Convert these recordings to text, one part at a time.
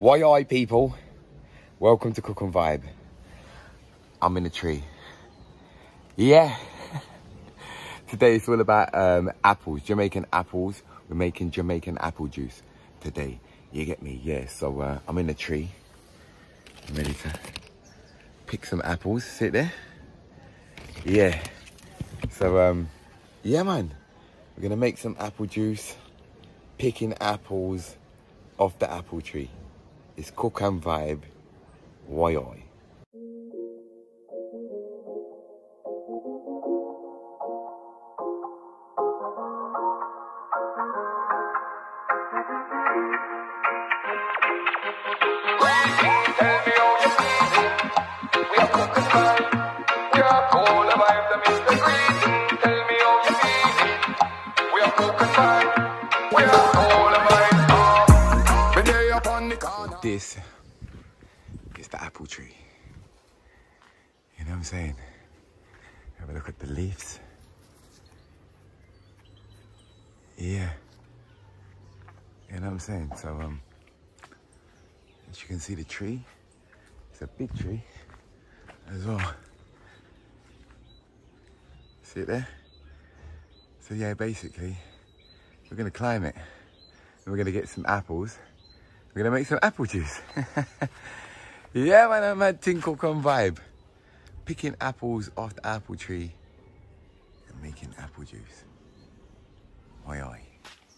Why I people? Welcome to Cook and Vibe. I'm in a tree. Yeah. Today it's all about um, apples, Jamaican apples. We're making Jamaican apple juice today. You get me? Yeah. So uh, I'm in a tree. I'm ready to pick some apples. Sit there. Yeah. So um, yeah, man. We're gonna make some apple juice. Picking apples off the apple tree. It's Cook and Vibe. Why apple tree. You know what I'm saying? Have a look at the leaves. Yeah. You know what I'm saying? So, um, as you can see, the tree, it's a big tree as well. See it there? So yeah, basically, we're gonna climb it and we're gonna get some apples. We're gonna make some apple juice. yeah, man, I'm at Tinkle Con Vibe. Picking apples off the apple tree and making apple juice. Why I?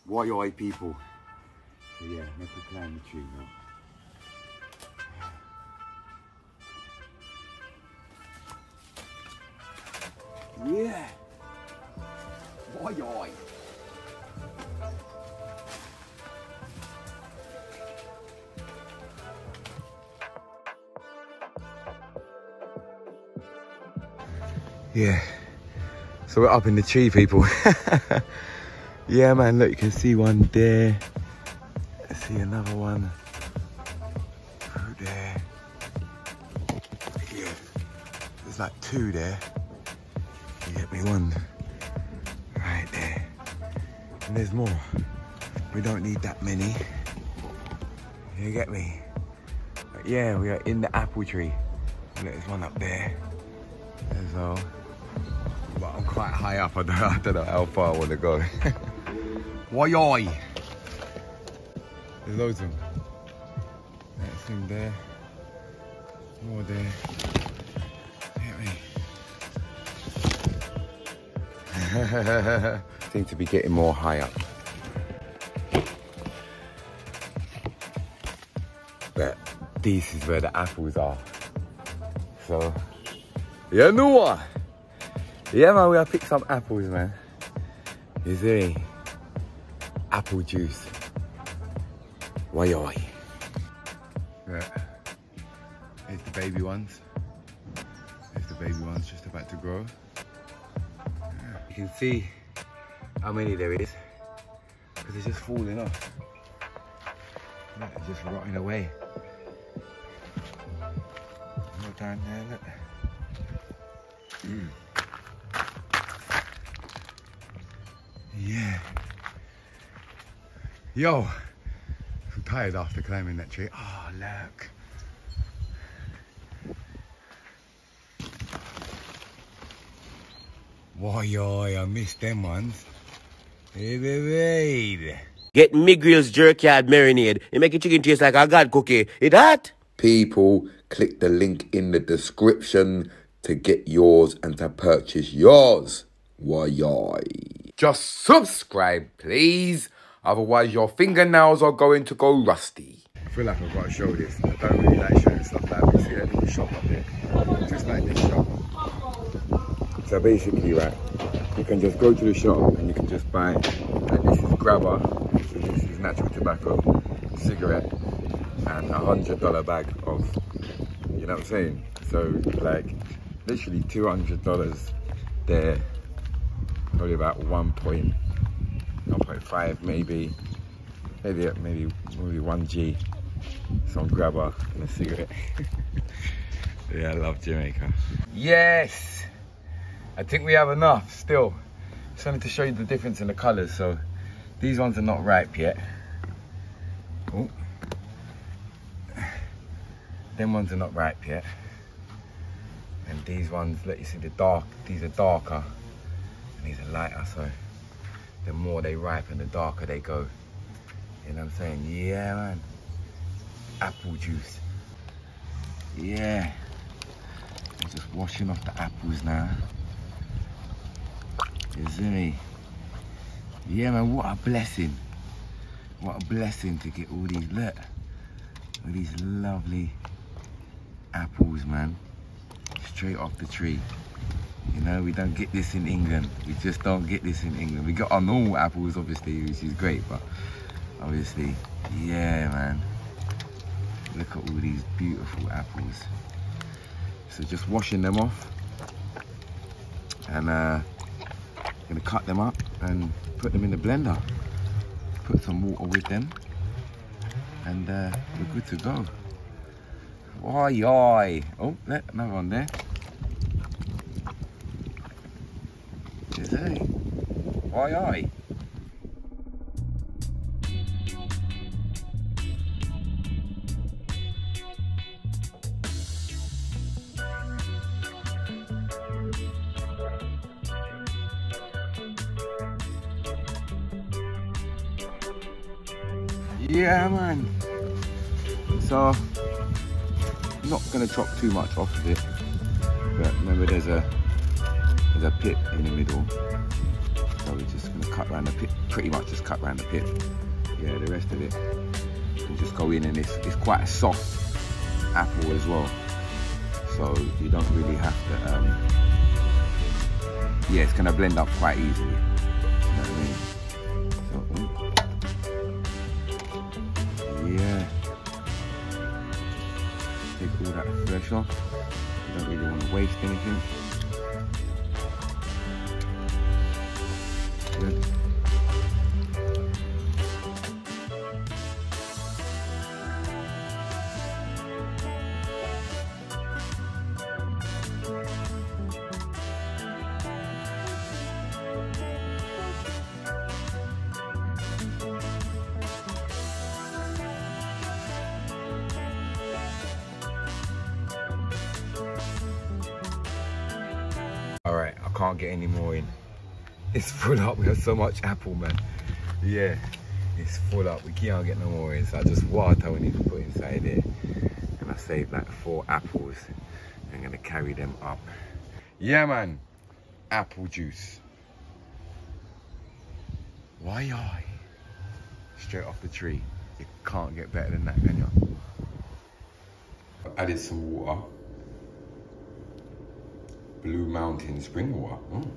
Why I people? So yeah, let's climb the tree now. Yeah. Yeah. So we're up in the tree, people. yeah, man, look, you can see one there. See another one there. Yeah, there's like two there. You get me one right there. And there's more. We don't need that many. You get me? But yeah, we are in the apple tree. There's one up there as well. Quite high up. I don't, I don't know how far I want to go. Why oi? There's loads of them. That's him there. More there. Hit me. Seem to be getting more high up. But this is where the apples are. So, yeah, know what? Yeah, man, we gotta pick some apples, man. You see? Apple juice. Why, why? Yeah. Here's the baby ones. Here's the baby ones just about to grow. You can see how many there is because it's just falling off. Look, it's just rotting away. More down there, look. Mm. Yo, I'm tired after climbing that tree. Oh, look. Why, yo, I missed them ones. Hey, baby. Get Mi Grills jerk yard marinade. It make your chicken taste like a god cookie. It hot? People, click the link in the description to get yours and to purchase yours. Why, yai. Just subscribe, please. Otherwise, your fingernails are going to go rusty. I feel like I've got to show this. I don't really like showing stuff like this. See that little shop up there? Just like this shop. So basically, right, you can just go to the shop and you can just buy, like this is grabber, this is natural tobacco, cigarette, and a hundred dollar bag of, you know what I'm saying? So like, literally two hundred dollars there, probably about one point, 1.5 maybe, maybe maybe maybe one G, some grabber and a cigarette. yeah, I love Jamaica. Yes. I think we have enough still. Just wanted to show you the difference in the colours. So these ones are not ripe yet. Oh. them ones are not ripe yet. And these ones, let you see the dark, these are darker and these are lighter, so the more they ripen, the darker they go. You know what I'm saying? Yeah, man. Apple juice. Yeah. I'm just washing off the apples now. You see me? Yeah, man, what a blessing. What a blessing to get all these, look, all these lovely apples, man. Straight off the tree. You know, we don't get this in England. We just don't get this in England. We got our normal apples, obviously, which is great, but obviously, yeah, man. Look at all these beautiful apples. So just washing them off and uh, gonna cut them up and put them in the blender. Put some water with them and uh, we're good to go. Oi, oi. Oh, another one there. He? Oi, oi. Yeah, man. So, not gonna chop too much off of it, but remember there's a there's a pit in the middle, so we're just gonna cut around the pit. Pretty much just cut around the pit. Yeah, the rest of it can just go in, and it's it's quite a soft apple as well, so you don't really have to. Um, yeah, it's gonna blend up quite easily. You know what I mean? So, mm. yeah. Take all that flesh off. You don't really want to waste anything. Can't get any more in. It's full up. We got so much apple, man. Yeah, it's full up. We can't get no more in. So I just water we need to put inside it. And I saved like four apples. I'm gonna carry them up. Yeah, man. Apple juice. Why? Straight off the tree. You can't get better than that, can you? Added some water. Blue Mountain spring water. Mm.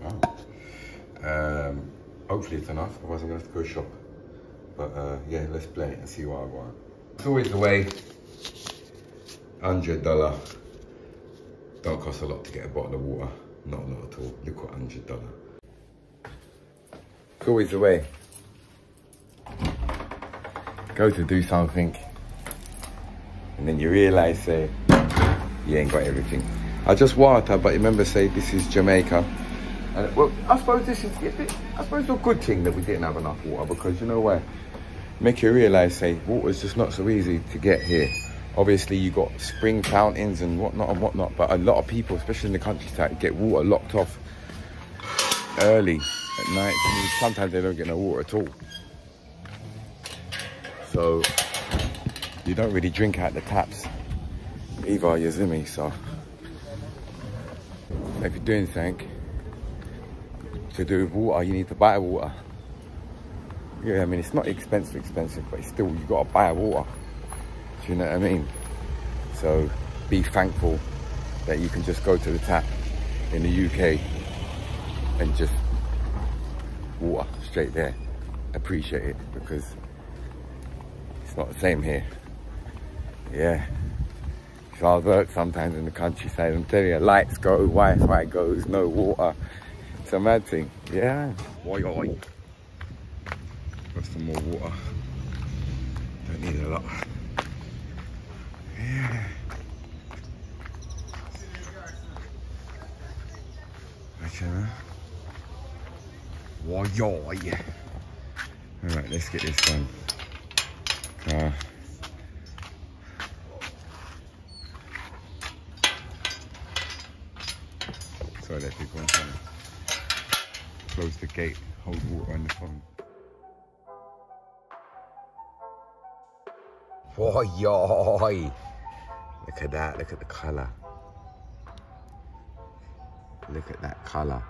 Wow. Um, hopefully it's enough, otherwise I'm gonna have to go shop. But uh, yeah, let's play it and see what I want. It's always the way. Hundred dollar. Don't cost a lot to get a bottle of water. Not a lot at all. Look what hundred dollar. It's always the way. Go to do something, and then you realise, say, you ain't got everything. I just water, but remember, say this is Jamaica. And, well, I suppose this is, I suppose a good thing that we didn't have enough water because you know why? Make you realise, say, water's just not so easy to get here. Obviously, you got spring fountains and whatnot and whatnot, but a lot of people, especially in the countryside, get water locked off early at night. Sometimes they don't get no water at all. So you don't really drink out the taps either, you see me? So if you're doing something to do with water, you need to buy water. Yeah, I mean, it's not expensive, expensive, but still, you've got to buy water. Do you know what I mean? So be thankful that you can just go to the tap in the UK and just water straight there. Appreciate it because it's not the same here. Yeah. It's hard work sometimes in the countryside. I'm telling you, lights go, Wi-Fi goes, no water. It's a mad thing. Yeah. Oi, oi. Got some more water. Don't need a lot. Yeah. Okay. Oi, oi. Alright, let's get this done. Uh, close the gate, hold water on the phone. Oh, yoy. Look at that, look at the colour. Look at that colour.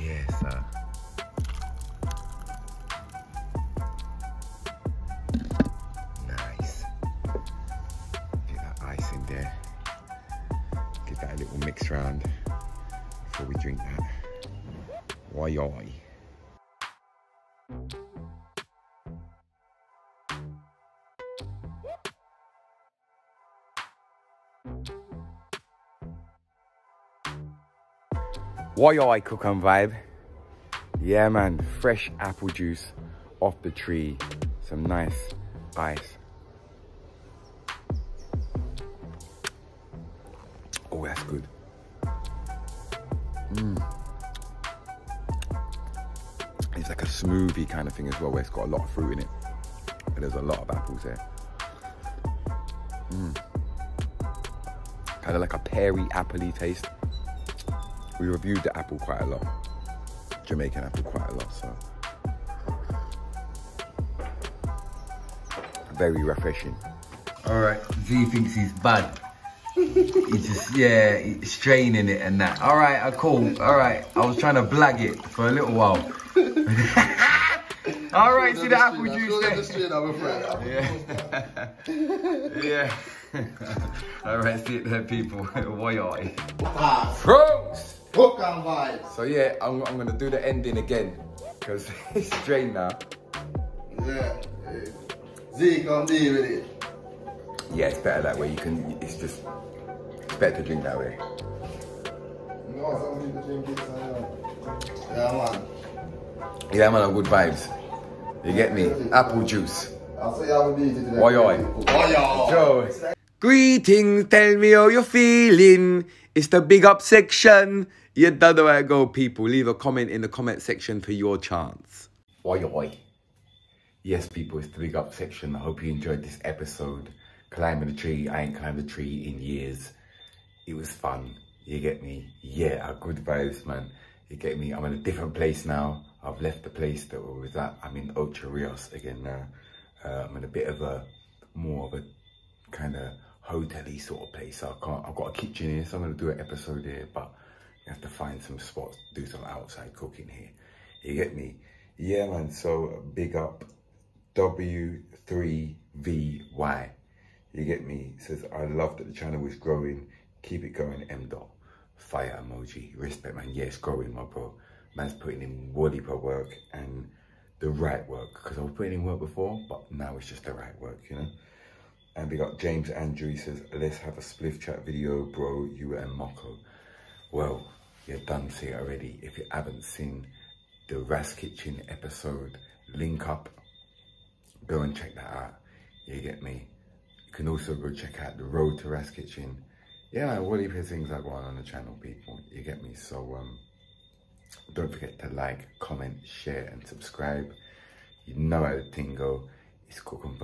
Yes, sir. Nice. Get that ice in there. Get that a little mix round before we drink that. Why, yoy. Why I Cook and Vibe? Yeah man, fresh apple juice off the tree. Some nice ice. It's like a smoothie kind of thing as well, where it's got a lot of fruit in it. And there's a lot of apples there. Mm. Kind of like a peary, appley taste we reviewed the apple quite a lot. Jamaican apple quite a lot, so. Very refreshing. All right, Z thinks he's bad. He's just, yeah, he's straining it and that. All right, uh, cool. All right, I was trying to blag it for a little while. All right, see the apple juice there. Yeah. yeah. All right, see it there, people. Why are you? Froze! Hook on vibes. So yeah, I'm, I'm gonna do the ending again because it's drained now. Yeah. Z come deal with it. Yeah, it's better that way. You can. It's just. It's better to drink that way. No, some people drink it. Yeah, man. Yeah, man, good vibes. You get me? Apple juice. I'll say I will beat today. Oi, oi. Oi, oi. Joe. Greetings, tell me how you're feeling. It's the big up section. You don't know where to go, people. Leave a comment in the comment section for your chance. Oi, oi. Yes, people, it's the big up section. I hope you enjoyed this episode. Climbing the tree. I ain't climbed a tree in years. It was fun. You get me? Yeah, good vibes, man. You get me? I'm in a different place now. I've left the place that was at. I'm in Ocho Rios again now. Uh, I'm in a bit of a, more of a kind of hotel-y sort of place. So I can't, I've got a kitchen here, so I'm going to do an episode here, but you have to find some spots, do some outside cooking here. You get me? Yeah, man. So big up W3VY. You get me? Says, I love that the channel is growing. Keep it going, M. Dot. Fire emoji. Respect, man. Yes, growing, my bro. Man's putting in woody per work and the right work. Because I was putting in work before, but now it's just the right work, you know? And we got James Andrew. He says, let's have a spliff chat video, bro, you and Mako. Well, you're done see it already. If you haven't seen the Ras Kitchen episode, link up, go and check that out. You get me? Can also go check out the Road to Ras Kitchen. Yeah, what if things are going on the channel, people? You get me? So, um, don't forget to like, comment, share, and subscribe. You know how the thing go. It's cooking.